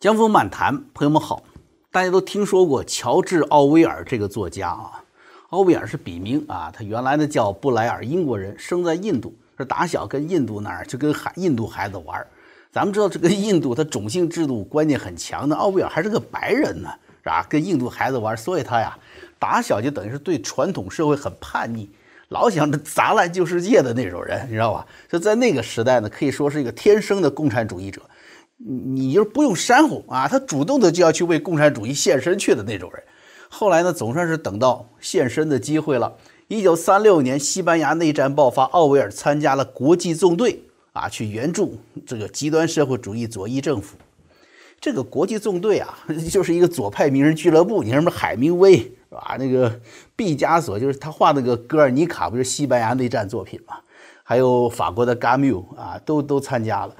江峰漫谈，朋友们好，大家都听说过乔治·奥威尔这个作家啊？奥威尔是笔名啊，他原来呢叫布莱尔，英国人，生在印度，是打小跟印度那儿就跟孩印度孩子玩。咱们知道这个印度，他种姓制度观念很强的，奥威尔还是个白人呢，是吧？跟印度孩子玩，所以他呀，打小就等于是对传统社会很叛逆，老想着砸烂旧世界的那种人，你知道吧？就在那个时代呢，可以说是一个天生的共产主义者。你就是不用煽乎啊，他主动的就要去为共产主义献身去的那种人。后来呢，总算是等到献身的机会了。一九三六年，西班牙内战爆发，奥威尔参加了国际纵队啊，去援助这个极端社会主义左翼政府。这个国际纵队啊，就是一个左派名人俱乐部。你什么海明威是吧？那个毕加索，就是他画那个《格尔尼卡》，不是西班牙内战作品吗？还有法国的加缪啊，都都参加了。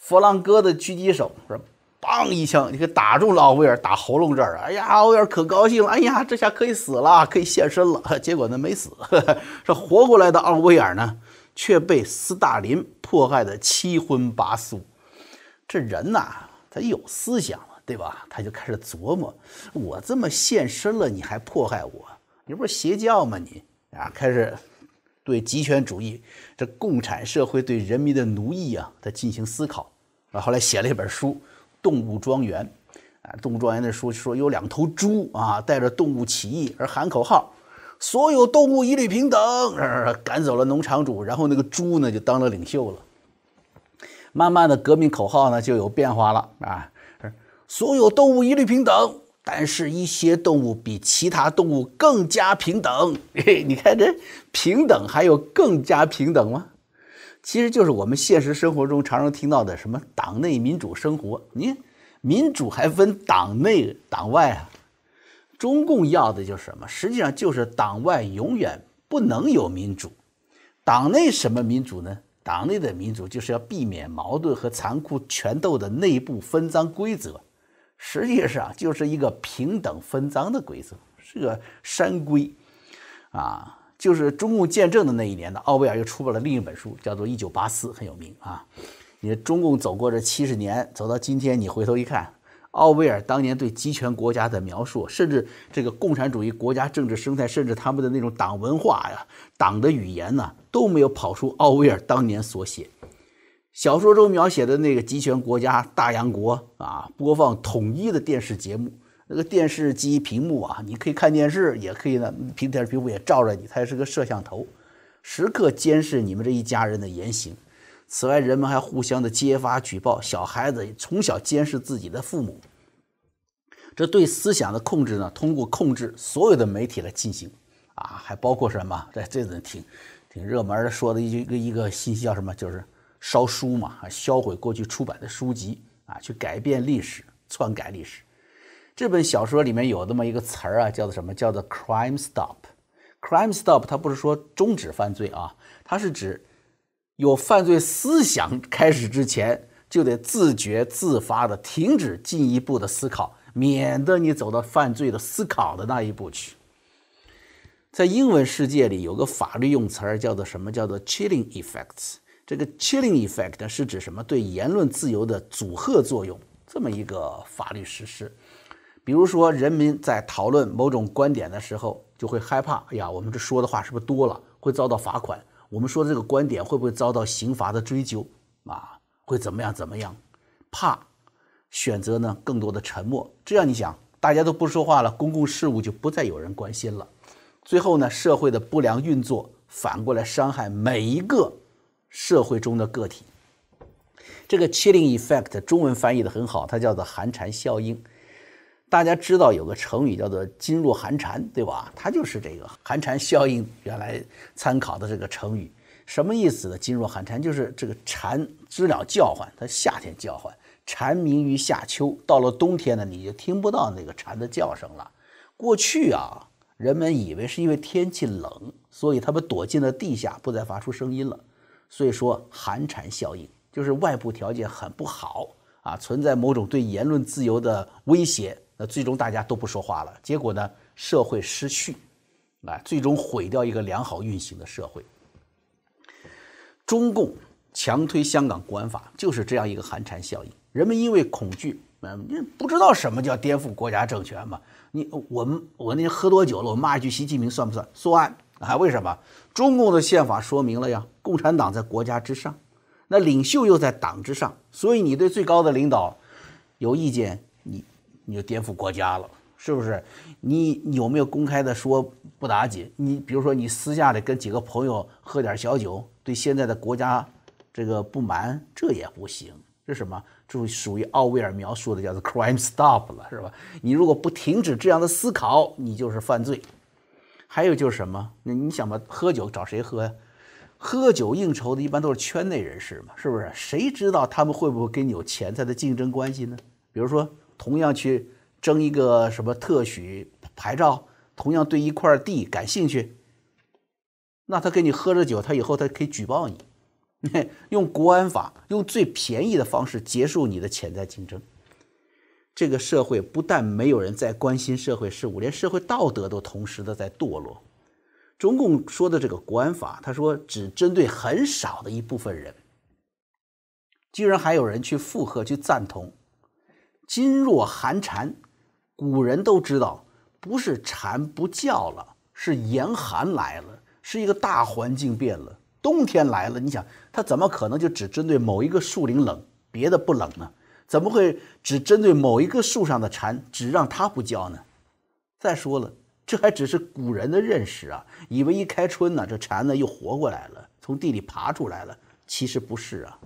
佛朗哥的狙击手说：“梆一枪，你给打中了奥威尔，打喉咙这儿哎呀，奥威尔可高兴了。哎呀，这下可以死了，可以现身了。结果呢，没死。这活过来的奥威尔呢，却被斯大林迫害的七荤八素。这人呐，他有思想了，对吧？他就开始琢磨：我这么献身了，你还迫害我？你不是邪教吗？你啊，开始。”对极权主义，这共产社会对人民的奴役啊，他进行思考啊。后来写了一本书《动物庄园》啊，《动物庄园》的书说有两头猪啊，带着动物起义而喊口号：“所有动物一律平等”，赶走了农场主，然后那个猪呢就当了领袖了。慢慢的，革命口号呢就有变化了啊，所有动物一律平等。但是，一些动物比其他动物更加平等。嘿，你看这平等还有更加平等吗？其实就是我们现实生活中常常听到的什么党内民主生活。你民主还分党内党外啊？中共要的就是什么？实际上就是党外永远不能有民主。党内什么民主呢？党内的民主就是要避免矛盾和残酷权斗的内部分赃规则。实际上就是一个平等分赃的规则，是个山规，啊，就是中共建政的那一年呢，奥威尔又出版了另一本书，叫做《一九八四》，很有名啊。你中共走过这七十年，走到今天，你回头一看，奥威尔当年对集权国家的描述，甚至这个共产主义国家政治生态，甚至他们的那种党文化呀、党的语言呢，都没有跑出奥威尔当年所写。小说中描写的那个集权国家大洋国啊，播放统一的电视节目，那个电视机屏幕啊，你可以看电视，也可以呢，平电视屏幕也照着你，它也是个摄像头，时刻监视你们这一家人的言行。此外，人们还互相的揭发举报，小孩子从小监视自己的父母。这对思想的控制呢，通过控制所有的媒体来进行啊，还包括什么？在这阵挺挺热门的说的一个一个信息叫什么？就是。烧书嘛，销毁过去出版的书籍啊，去改变历史，篡改历史。这本小说里面有这么一个词儿啊，叫做什么？叫做 “crime stop”。crime stop，它不是说终止犯罪啊，它是指有犯罪思想开始之前，就得自觉自发的停止进一步的思考，免得你走到犯罪的思考的那一步去。在英文世界里，有个法律用词儿叫做什么？叫做 “chilling effects”。这个 chilling effect 是指什么？对言论自由的阻吓作用，这么一个法律实施。比如说，人民在讨论某种观点的时候，就会害怕：哎呀，我们这说的话是不是多了，会遭到罚款？我们说的这个观点会不会遭到刑罚的追究？啊，会怎么样？怎么样？怕，选择呢？更多的沉默。这样你想，大家都不说话了，公共事务就不再有人关心了。最后呢，社会的不良运作反过来伤害每一个。社会中的个体，这个 chilling effect 中文翻译的很好，它叫做寒蝉效应。大家知道有个成语叫做“噤若寒蝉”，对吧？它就是这个寒蝉效应原来参考的这个成语，什么意思呢？“噤若寒蝉”就是这个蝉知了叫唤，它夏天叫唤，蝉鸣于夏秋，到了冬天呢，你就听不到那个蝉的叫声了。过去啊，人们以为是因为天气冷，所以他们躲进了地下，不再发出声音了。所以说，寒蝉效应就是外部条件很不好啊，存在某种对言论自由的威胁，那最终大家都不说话了，结果呢，社会失序，啊，最终毁掉一个良好运行的社会。中共强推香港国安法，就是这样一个寒蝉效应。人们因为恐惧嗯，你不知道什么叫颠覆国家政权吗？你我们我那天喝多酒了，我骂一句习近平算不算？算啊？为什么？中共的宪法说明了呀，共产党在国家之上，那领袖又在党之上，所以你对最高的领导有意见，你你就颠覆国家了，是不是？你有没有公开的说不打紧？你比如说你私下里跟几个朋友喝点小酒，对现在的国家这个不满，这也不行。这什么？就属于奥威尔描述的叫做 crime stop 了，是吧？你如果不停止这样的思考，你就是犯罪。还有就是什么？那你想吧，喝酒找谁喝呀？喝酒应酬的一般都是圈内人士嘛，是不是？谁知道他们会不会跟你有潜在的竞争关系呢？比如说，同样去争一个什么特许牌照，同样对一块地感兴趣，那他跟你喝着酒，他以后他可以举报你。用国安法，用最便宜的方式结束你的潜在竞争。这个社会不但没有人在关心社会事务，连社会道德都同时的在堕落。中共说的这个国安法，他说只针对很少的一部分人，居然还有人去附和、去赞同。今若寒蝉，古人都知道，不是蝉不叫了，是严寒来了，是一个大环境变了。冬天来了，你想它怎么可能就只针对某一个树林冷，别的不冷呢？怎么会只针对某一个树上的蝉，只让它不叫呢？再说了，这还只是古人的认识啊，以为一开春呢，这蝉呢又活过来了，从地里爬出来了。其实不是啊，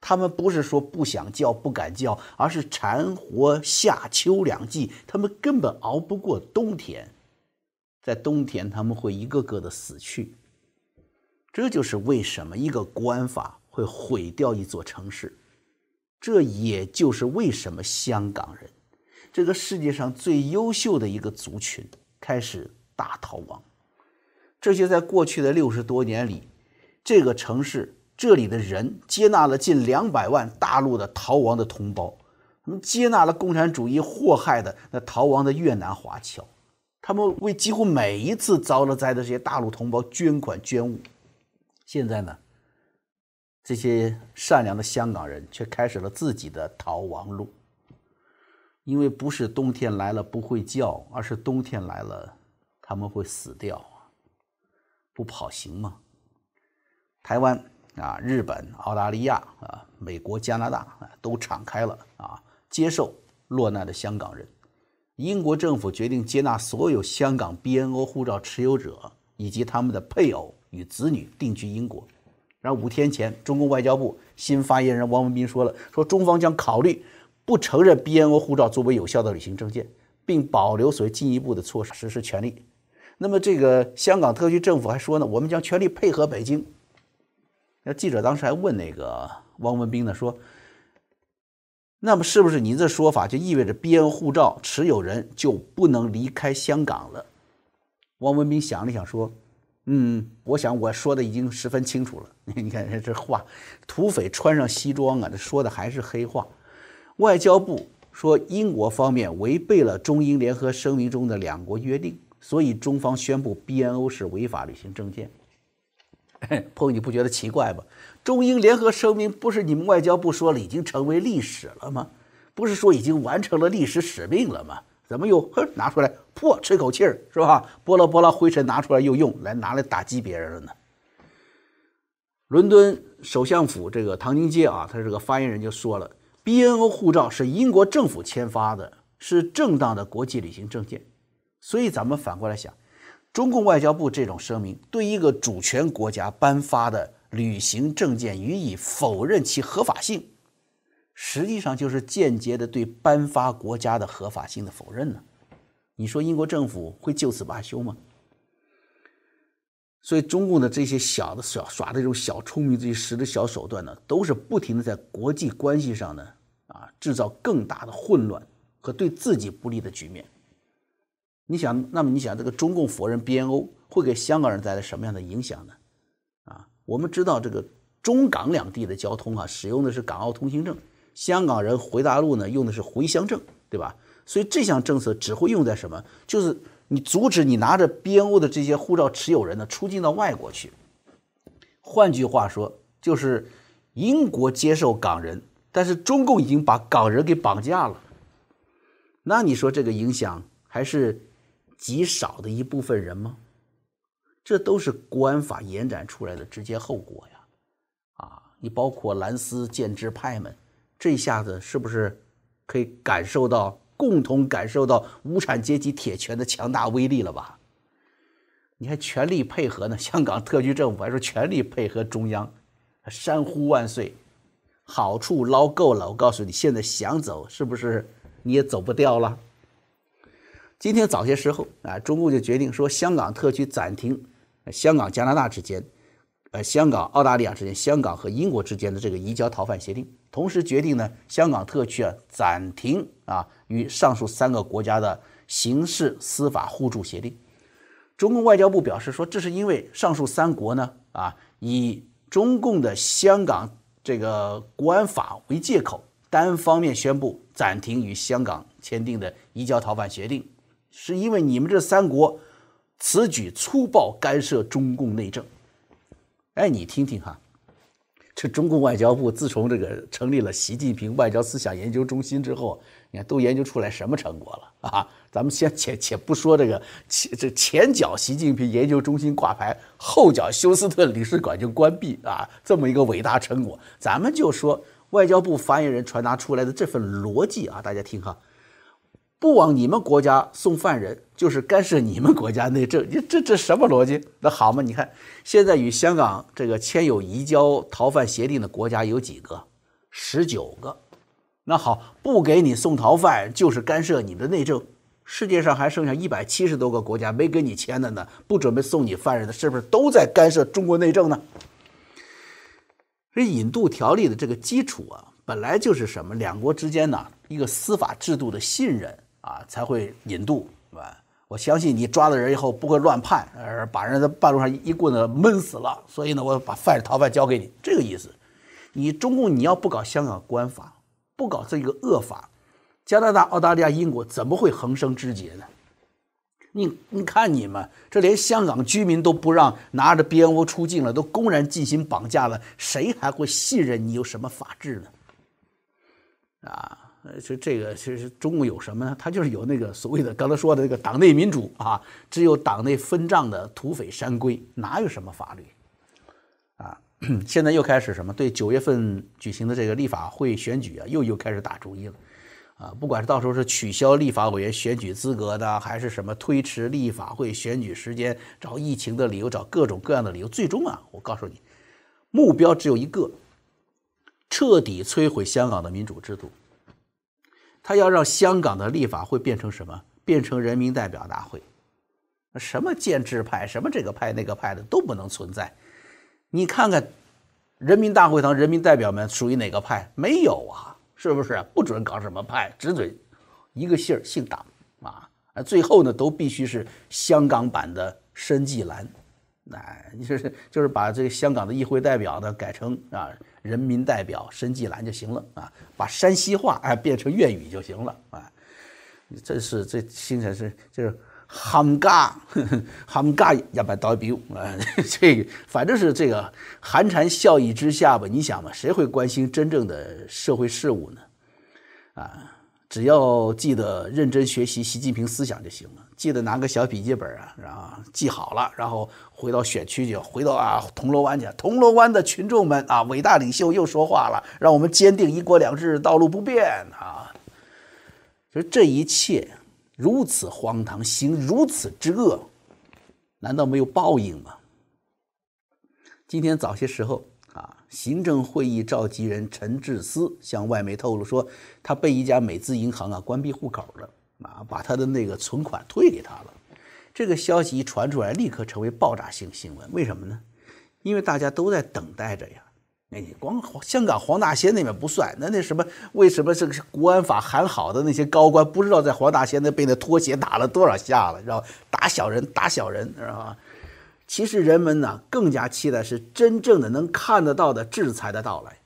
他们不是说不想叫、不敢叫，而是蝉活夏秋两季，他们根本熬不过冬天，在冬天他们会一个个的死去。这就是为什么一个国安法会毁掉一座城市，这也就是为什么香港人，这个世界上最优秀的一个族群开始大逃亡。这些在过去的六十多年里，这个城市这里的人接纳了近两百万大陆的逃亡的同胞，他们接纳了共产主义祸害的那逃亡的越南华侨，他们为几乎每一次遭了灾的这些大陆同胞捐款捐物。现在呢，这些善良的香港人却开始了自己的逃亡路，因为不是冬天来了不会叫，而是冬天来了他们会死掉啊！不跑行吗？台湾啊、日本、澳大利亚啊、美国、加拿大啊，都敞开了啊，接受落难的香港人。英国政府决定接纳所有香港 BNO 护照持有者以及他们的配偶。与子女定居英国，然后五天前，中共外交部新发言人汪文斌说了，说中方将考虑不承认 BNO 护照作为有效的旅行证件，并保留所谓进一步的措施实施权利。那么这个香港特区政府还说呢，我们将全力配合北京。那记者当时还问那个汪文斌呢，说，那么是不是您这说法就意味着 BN 护照持有人就不能离开香港了？汪文斌想了想说。嗯，我想我说的已经十分清楚了。你看这话，土匪穿上西装啊，这说的还是黑话。外交部说，英国方面违背了中英联合声明中的两国约定，所以中方宣布 BNO 是违法旅行证件。朋友，你不觉得奇怪吗？中英联合声明不是你们外交部说了已经成为历史了吗？不是说已经完成了历史使命了吗？怎么又哼拿出来破吹口气儿是吧？拨拉拨拉灰尘拿出来又用来拿来打击别人了呢？伦敦首相府这个唐宁街啊，他这个发言人就说了，BNO 护照是英国政府签发的，是正当的国际旅行证件。所以咱们反过来想，中共外交部这种声明对一个主权国家颁发的旅行证件予以否认其合法性。实际上就是间接的对颁发国家的合法性的否认呢？你说英国政府会就此罢休吗？所以中共的这些小的小耍的这种小聪明、这些使的小手段呢，都是不停的在国际关系上呢啊制造更大的混乱和对自己不利的局面。你想，那么你想这个中共否认 BNO 会给香港人带来什么样的影响呢？啊，我们知道这个中港两地的交通啊，使用的是港澳通行证。香港人回大陆呢，用的是回乡证，对吧？所以这项政策只会用在什么？就是你阻止你拿着 BNO 的这些护照持有人呢出境到外国去。换句话说，就是英国接受港人但是中共已经把港人给绑架了。那你说这个影响还是极少的一部分人吗？这都是国安法延展出来的直接后果呀！啊，你包括蓝丝建制派们，这下子是不是可以感受到共同感受到无产阶级铁拳的强大威力了吧？你还全力配合呢？香港特区政府还说全力配合中央，山呼万岁，好处捞够了。我告诉你，现在想走是不是你也走不掉了？今天早些时候啊，中共就决定说，香港特区暂停。香港、加拿大之间，呃，香港、澳大利亚之间，香港和英国之间的这个移交逃犯协定，同时决定呢，香港特区啊暂停啊与上述三个国家的刑事司法互助协定。中共外交部表示说，这是因为上述三国呢啊以中共的香港这个国安法为借口，单方面宣布暂停与香港签订的移交逃犯协定，是因为你们这三国。此举粗暴干涉中共内政，哎，你听听哈，这中共外交部自从这个成立了习近平外交思想研究中心之后，你看都研究出来什么成果了啊？咱们先且且不说这个这前脚习近平研究中心挂牌，后脚休斯顿领事馆就关闭啊，这么一个伟大成果，咱们就说外交部发言人传达出来的这份逻辑啊，大家听哈。不往你们国家送犯人，就是干涉你们国家内政。你这这什么逻辑？那好嘛，你看现在与香港这个签有移交逃犯协定的国家有几个？十九个。那好，不给你送逃犯，就是干涉你的内政。世界上还剩下一百七十多个国家没跟你签的呢，不准备送你犯人的，是不是都在干涉中国内政呢？这引渡条例的这个基础啊，本来就是什么？两国之间呢一个司法制度的信任。啊，才会引渡，是吧？我相信你抓了人以后不会乱判，而把人在半路上一棍子闷死了。所以呢，我把犯人逃犯交给你，这个意思。你中共你要不搞香港国安法，不搞这个恶法，加拿大、澳大利亚、英国怎么会横生枝节呢？你你看你们这连香港居民都不让拿着 BNO 出境了，都公然进行绑架了，谁还会信任你有什么法治呢？啊？呃，就这个，其实中共有什么呢？他就是有那个所谓的刚才说的那个党内民主啊，只有党内分账的土匪山龟，哪有什么法律啊？现在又开始什么？对九月份举行的这个立法会选举啊，又又开始打主意了啊！不管是到时候是取消立法委员选举资格的，还是什么推迟立法会选举时间，找疫情的理由，找各种各样的理由，最终啊，我告诉你，目标只有一个：彻底摧毁香港的民主制度。他要让香港的立法会变成什么？变成人民代表大会，什么建制派，什么这个派那个派的都不能存在。你看看，人民大会堂人民代表们属于哪个派？没有啊，是不是？不准搞什么派，只准一个姓儿姓党啊！最后呢，都必须是香港版的申纪兰。哎，你说是就是把这个香港的议会代表呢改成啊人民代表申纪兰就行了啊，把山西话哎变成粤语就行了啊，这是这现在是就是喊嘎 喊嘎要把代表啊，这个反正是这个寒蝉效益之下吧，你想嘛，谁会关心真正的社会事务呢？啊。只要记得认真学习习近平思想就行了。记得拿个小笔记本啊，然后记好了，然后回到选区去，回到啊铜锣湾去。铜锣湾的群众们啊，伟大领袖又说话了，让我们坚定一国两制道路不变啊！所以这一切如此荒唐，行如此之恶，难道没有报应吗？今天早些时候。啊行政会议召集人陈志思向外媒透露说，他被一家美资银行啊关闭户口了，啊，把他的那个存款退给他了。这个消息一传出来，立刻成为爆炸性新闻。为什么呢？因为大家都在等待着呀。哎，光香港黄大仙那边不算，那那什么，为什么这个国安法喊好的那些高官，不知道在黄大仙那被那拖鞋打了多少下了，知道打小人，打小人，知道吧？其实人们呢更加期待是真正的能看得到的制裁的到来，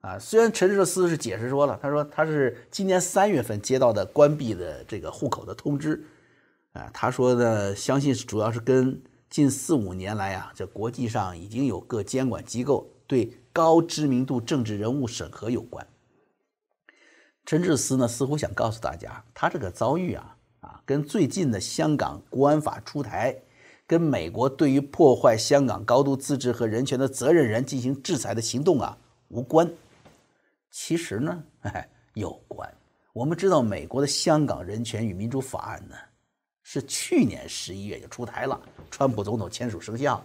啊，虽然陈志思是解释说了，他说他是今年三月份接到的关闭的这个户口的通知，啊，他说呢，相信主要是跟近四五年来啊，这国际上已经有各监管机构对高知名度政治人物审核有关，陈志思呢，似乎想告诉大家，他这个遭遇啊啊，跟最近的香港国安法出台，跟美国对于破坏香港高度自治和人权的责任人进行制裁的行动啊无关。其实呢，哎，有关。我们知道，美国的《香港人权与民主法案》呢，是去年十一月就出台了，川普总统签署生效了。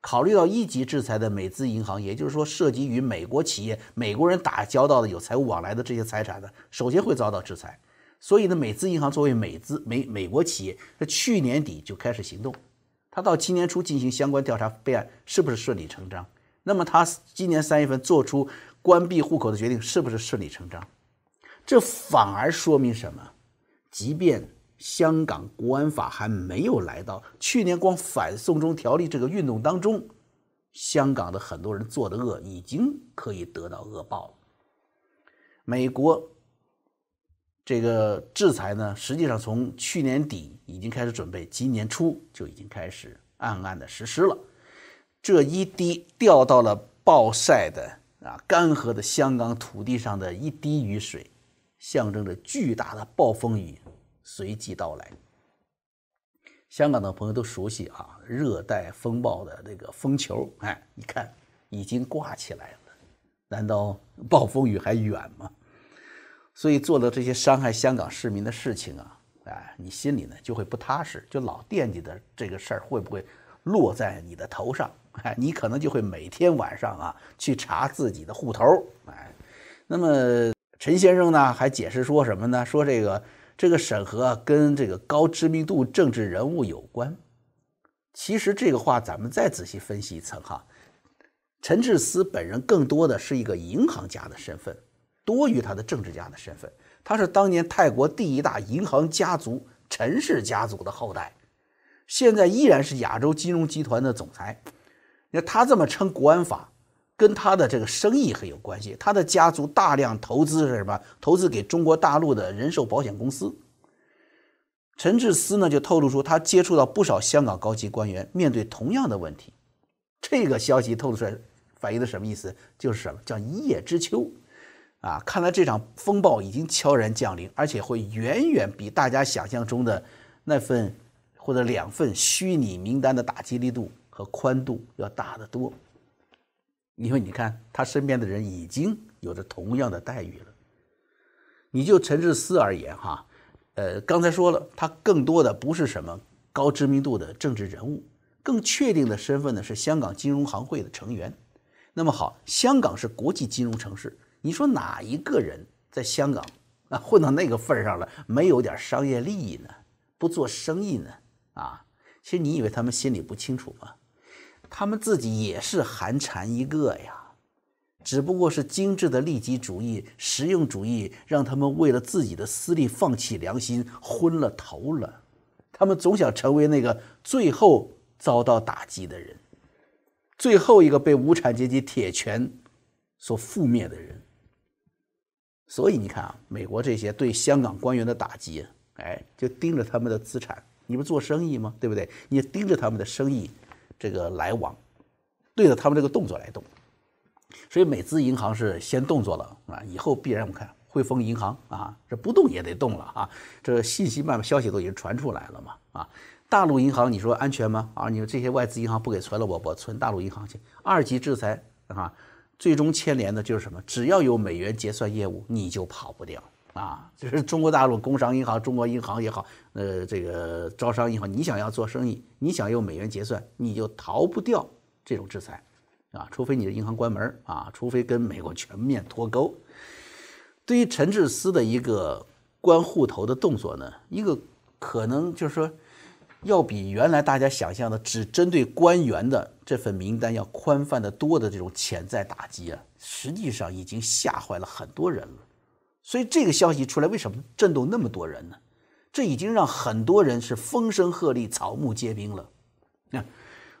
考虑到一级制裁的美资银行，也就是说涉及与美国企业、美国人打交道的有财务往来的这些财产呢，首先会遭到制裁。所以呢，美资银行作为美资美美国企业，在去年底就开始行动，他到今年初进行相关调查备案，是不是顺理成章？那么他今年三月份做出关闭户口的决定，是不是顺理成章？这反而说明什么？即便。香港国安法还没有来到，去年光反送中条例这个运动当中，香港的很多人做的恶已经可以得到恶报了。美国这个制裁呢，实际上从去年底已经开始准备，今年初就已经开始暗暗的实施了。这一滴掉到了暴晒的啊干涸的香港土地上的一滴雨水，象征着巨大的暴风雨。随即到来。香港的朋友都熟悉啊，热带风暴的那个风球，哎，你看已经挂起来了。难道暴风雨还远吗？所以做了这些伤害香港市民的事情啊，哎，你心里呢就会不踏实，就老惦记着这个事儿会不会落在你的头上？哎，你可能就会每天晚上啊去查自己的户头。哎，那么陈先生呢还解释说什么呢？说这个。这个审核跟这个高知名度政治人物有关。其实这个话咱们再仔细分析一层哈，陈志思本人更多的是一个银行家的身份，多于他的政治家的身份。他是当年泰国第一大银行家族陈氏家族的后代，现在依然是亚洲金融集团的总裁。那他这么称国安法。跟他的这个生意很有关系，他的家族大量投资是什么？投资给中国大陆的人寿保险公司。陈志思呢就透露出，他接触到不少香港高级官员，面对同样的问题。这个消息透露出来，反映的什么意思？就是什么叫一叶知秋啊？看来这场风暴已经悄然降临，而且会远远比大家想象中的那份或者两份虚拟名单的打击力度和宽度要大得多。因为你看他身边的人已经有着同样的待遇了。你就陈志思而言，哈，呃，刚才说了，他更多的不是什么高知名度的政治人物，更确定的身份呢是香港金融行会的成员。那么好，香港是国际金融城市，你说哪一个人在香港啊混到那个份上了，没有点商业利益呢？不做生意呢？啊，其实你以为他们心里不清楚吗？他们自己也是寒蝉一个呀，只不过是精致的利己主义、实用主义，让他们为了自己的私利放弃良心，昏了头了。他们总想成为那个最后遭到打击的人，最后一个被无产阶级铁拳所覆灭的人。所以你看啊，美国这些对香港官员的打击，哎，就盯着他们的资产。你不做生意吗？对不对？你盯着他们的生意。这个来往，对着他们这个动作来动，所以美资银行是先动作了啊，以后必然我们看汇丰银行啊，这不动也得动了啊，这信息慢慢消息都已经传出来了嘛啊，大陆银行你说安全吗？啊，你说这些外资银行不给存了，我我存大陆银行去，二级制裁啊，最终牵连的就是什么？只要有美元结算业务，你就跑不掉。啊，就是中国大陆工商银行、中国银行也好，呃，这个招商银行，你想要做生意，你想用美元结算，你就逃不掉这种制裁，啊，除非你的银行关门啊，除非跟美国全面脱钩。对于陈志思的一个关户头的动作呢，一个可能就是说，要比原来大家想象的只针对官员的这份名单要宽泛的多的这种潜在打击啊，实际上已经吓坏了很多人了。所以这个消息出来，为什么震动那么多人呢？这已经让很多人是风声鹤唳、草木皆兵了。那，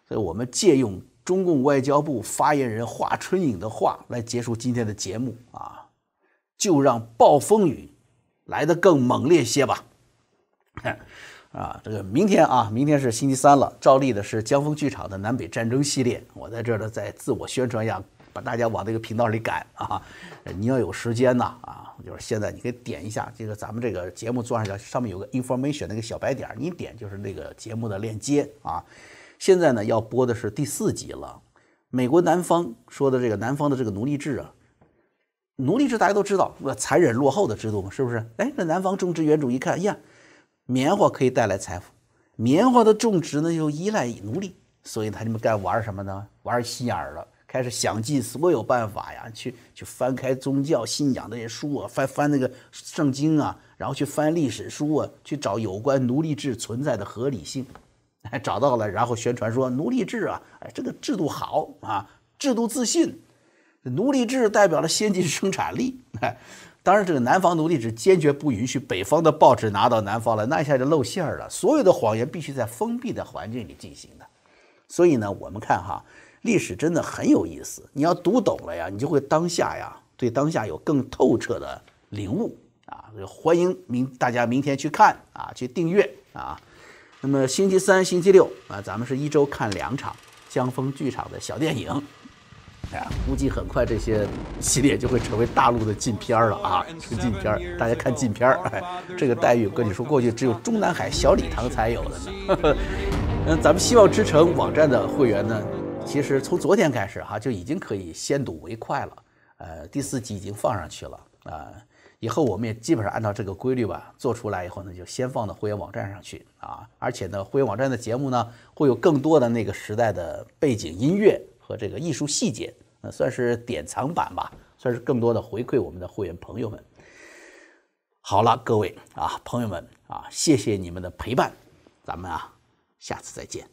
所以我们借用中共外交部发言人华春莹的话来结束今天的节目啊，就让暴风雨来得更猛烈些吧。啊，这个明天啊，明天是星期三了，照例的是江峰剧场的南北战争系列，我在这儿呢再自我宣传一下。把大家往这个频道里赶啊！你要有时间呐啊，就是现在你可以点一下这个咱们这个节目左上角上面有个 information 那个小白点，你点就是那个节目的链接啊。现在呢要播的是第四集了，美国南方说的这个南方的这个奴隶制啊，奴隶制大家都知道，那残忍落后的制度嘛，是不是？哎，那南方种植园主一看，呀，棉花可以带来财富，棉花的种植呢又依赖奴隶，所以他们该玩什么呢？玩心眼了，开始想尽所有办法呀，去去翻开宗教信仰那些书啊，翻翻那个圣经啊，然后去翻历史书啊，去找有关奴隶制存在的合理性。哎，找到了，然后宣传说奴隶制啊，哎，这个制度好啊，制度自信，奴隶制代表了先进生产力。哎，当然，这个南方奴隶制坚决不允许北方的报纸拿到南方了，那一下就露馅儿了。所有的谎言必须在封闭的环境里进行的。所以呢，我们看哈，历史真的很有意思。你要读懂了呀，你就会当下呀，对当下有更透彻的领悟啊。欢迎明大家明天去看啊，去订阅啊。那么星期三、星期六啊，咱们是一周看两场江峰剧场的小电影，哎呀，估计很快这些系列就会成为大陆的禁片了啊，是禁片大家看禁片哎，这个待遇我跟你说，过去只有中南海小礼堂才有的呢。嗯，咱们希望之城网站的会员呢，其实从昨天开始哈就已经可以先睹为快了，呃，第四集已经放上去了啊。以后我们也基本上按照这个规律吧，做出来以后呢，就先放到会员网站上去啊。而且呢，会员网站的节目呢，会有更多的那个时代的背景音乐和这个艺术细节，那算是典藏版吧，算是更多的回馈我们的会员朋友们。好了，各位啊，朋友们啊，谢谢你们的陪伴，咱们啊，下次再见。